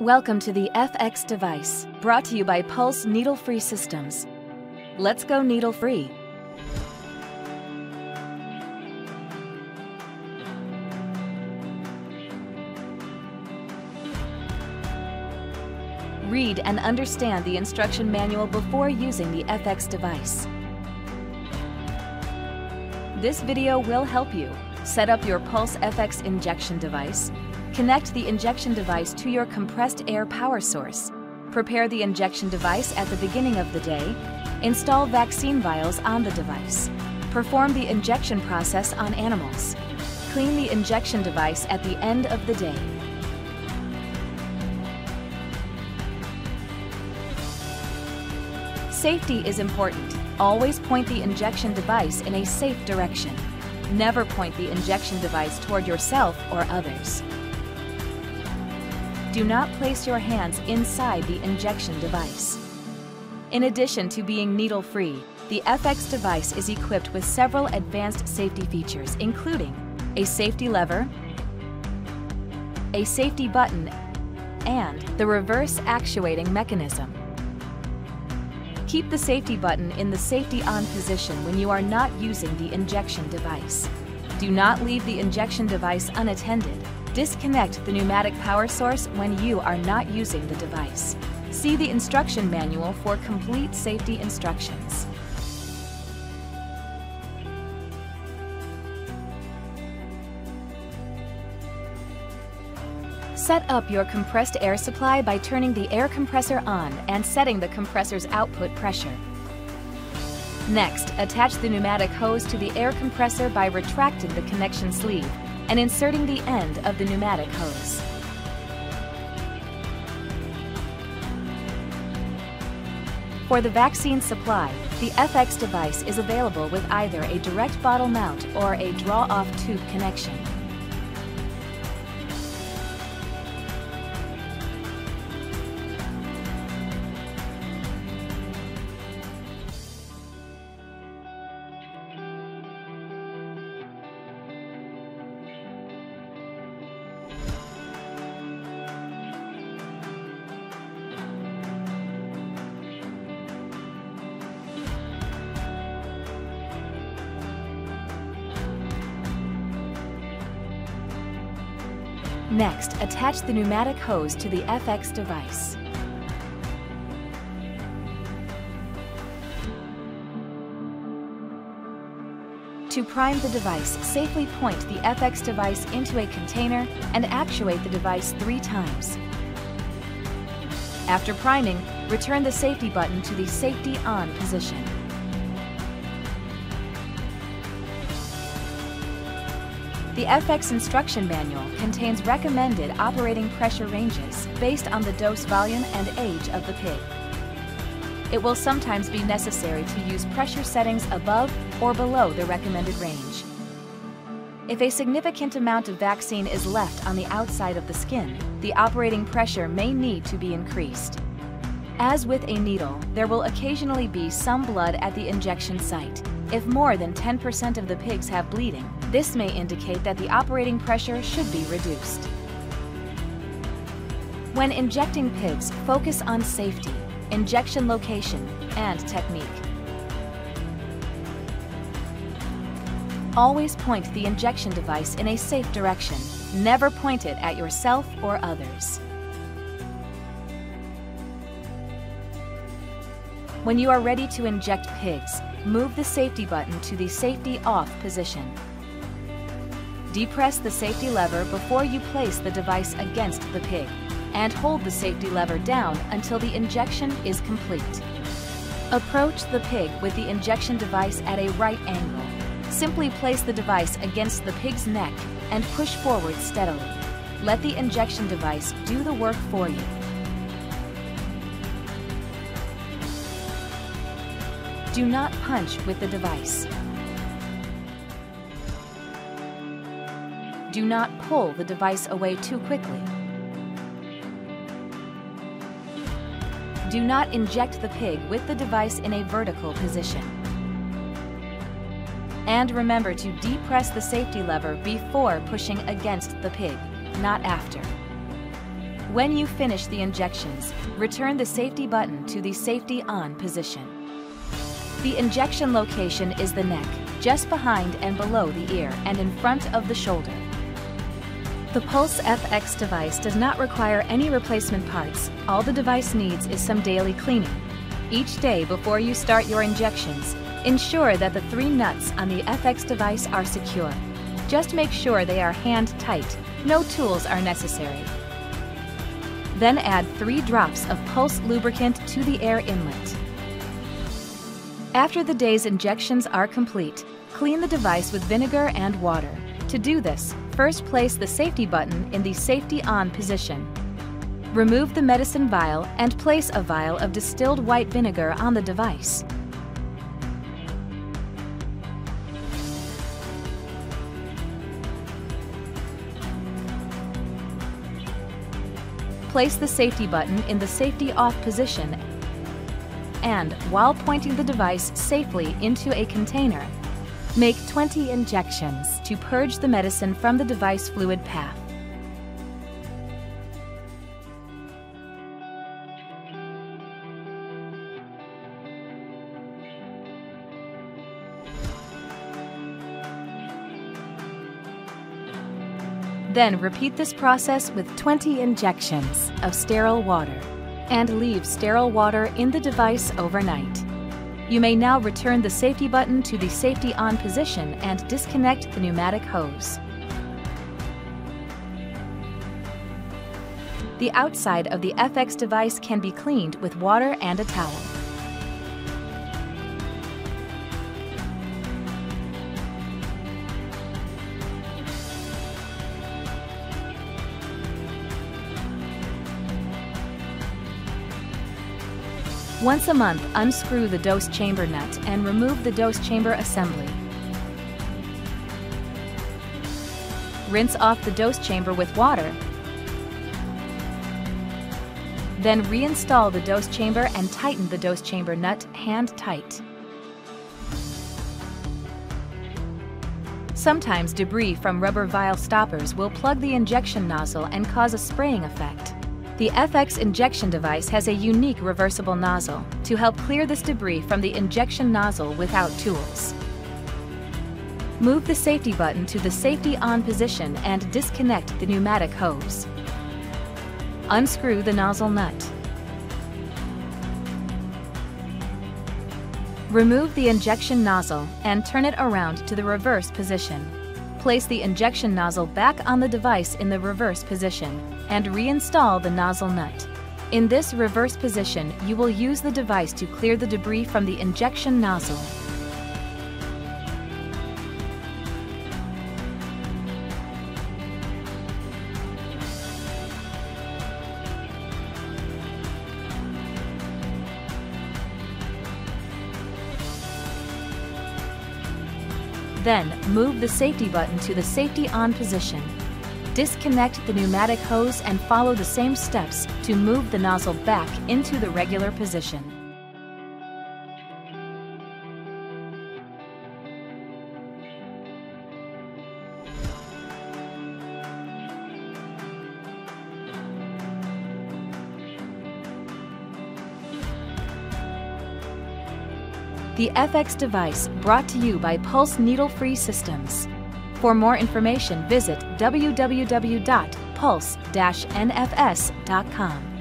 Welcome to the FX device, brought to you by Pulse Needle Free Systems. Let's go needle free. Read and understand the instruction manual before using the FX device. This video will help you set up your Pulse FX injection device, connect the injection device to your compressed air power source, prepare the injection device at the beginning of the day, install vaccine vials on the device, perform the injection process on animals, clean the injection device at the end of the day, Safety is important. Always point the injection device in a safe direction. Never point the injection device toward yourself or others. Do not place your hands inside the injection device. In addition to being needle-free, the FX device is equipped with several advanced safety features, including a safety lever, a safety button, and the reverse actuating mechanism. Keep the safety button in the safety on position when you are not using the injection device. Do not leave the injection device unattended. Disconnect the pneumatic power source when you are not using the device. See the instruction manual for complete safety instructions. Set up your compressed air supply by turning the air compressor on and setting the compressor's output pressure. Next, attach the pneumatic hose to the air compressor by retracting the connection sleeve and inserting the end of the pneumatic hose. For the vaccine supply, the FX device is available with either a direct bottle mount or a draw-off tube connection. Next, attach the pneumatic hose to the FX device. To prime the device, safely point the FX device into a container and actuate the device three times. After priming, return the safety button to the safety on position. The FX instruction manual contains recommended operating pressure ranges based on the dose volume and age of the pig. It will sometimes be necessary to use pressure settings above or below the recommended range. If a significant amount of vaccine is left on the outside of the skin, the operating pressure may need to be increased. As with a needle, there will occasionally be some blood at the injection site. If more than 10% of the pigs have bleeding, this may indicate that the operating pressure should be reduced. When injecting pigs, focus on safety, injection location, and technique. Always point the injection device in a safe direction. Never point it at yourself or others. When you are ready to inject pigs, move the safety button to the safety off position. Depress the safety lever before you place the device against the pig and hold the safety lever down until the injection is complete. Approach the pig with the injection device at a right angle. Simply place the device against the pig's neck and push forward steadily. Let the injection device do the work for you. Do not punch with the device. Do not pull the device away too quickly. Do not inject the pig with the device in a vertical position. And remember to depress the safety lever before pushing against the pig, not after. When you finish the injections, return the safety button to the Safety On position. The injection location is the neck, just behind and below the ear and in front of the shoulder. The Pulse FX device does not require any replacement parts. All the device needs is some daily cleaning. Each day before you start your injections, ensure that the three nuts on the FX device are secure. Just make sure they are hand tight. No tools are necessary. Then add three drops of Pulse lubricant to the air inlet. After the day's injections are complete, clean the device with vinegar and water. To do this, first place the safety button in the Safety On position. Remove the medicine vial and place a vial of distilled white vinegar on the device. Place the safety button in the safety off position and, while pointing the device safely into a container, Make 20 injections to purge the medicine from the device fluid path. Then repeat this process with 20 injections of sterile water and leave sterile water in the device overnight. You may now return the safety button to the safety on position and disconnect the pneumatic hose. The outside of the FX device can be cleaned with water and a towel. Once a month, unscrew the dose chamber nut and remove the dose chamber assembly. Rinse off the dose chamber with water. Then reinstall the dose chamber and tighten the dose chamber nut hand tight. Sometimes debris from rubber vial stoppers will plug the injection nozzle and cause a spraying effect. The FX injection device has a unique reversible nozzle to help clear this debris from the injection nozzle without tools. Move the safety button to the safety on position and disconnect the pneumatic hose. Unscrew the nozzle nut. Remove the injection nozzle and turn it around to the reverse position. Place the injection nozzle back on the device in the reverse position and reinstall the nozzle nut. In this reverse position, you will use the device to clear the debris from the injection nozzle. Then, move the safety button to the safety on position Disconnect the pneumatic hose and follow the same steps to move the nozzle back into the regular position. The FX device brought to you by Pulse Needle Free Systems. For more information, visit www.pulse-nfs.com.